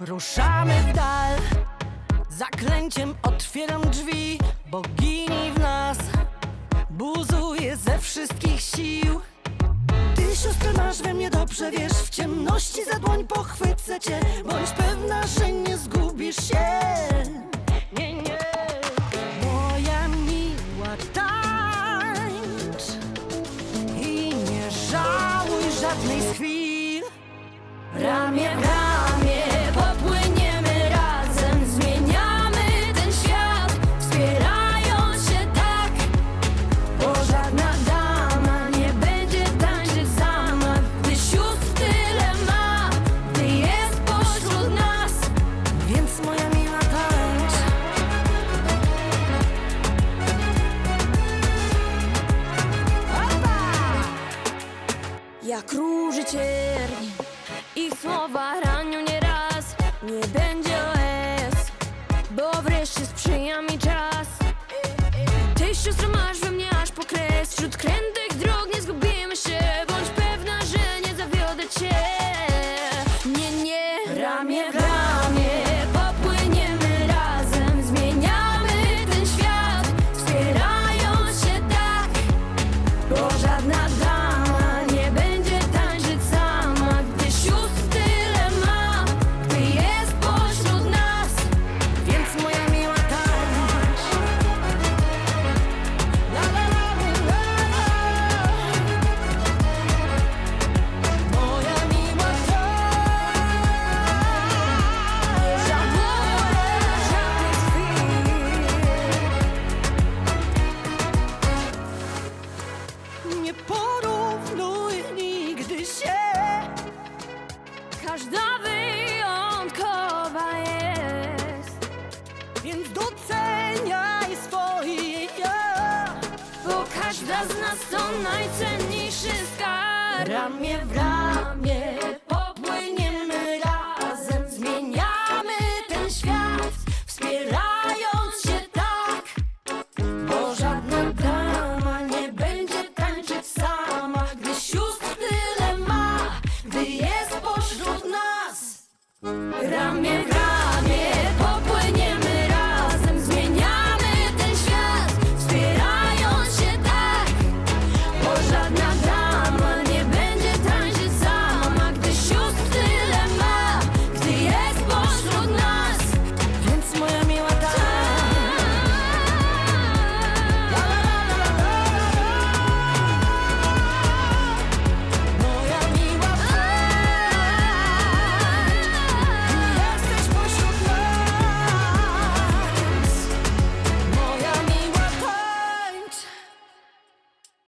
Ruszamy w dal. Zaklęciem otwieram drzwi Bogini w nas. Buzuje ze wszystkich sił. Ty siostrę masz we mnie dobrze Wiesz, w ciemności za dłoń pochwycę cię. Bądź pewna, że nie zgubisz się. Nie, nie. Moja miła tańcz I nie żałuj żadnej z chwil. Ramię Jak róży cierń, ich słowa ranią nieraz, nie będzie łez, bo wreszcie sprzyja mi czas. Ty siostro masz każda z nas to najcenniejszy skarb. Ramię w ramię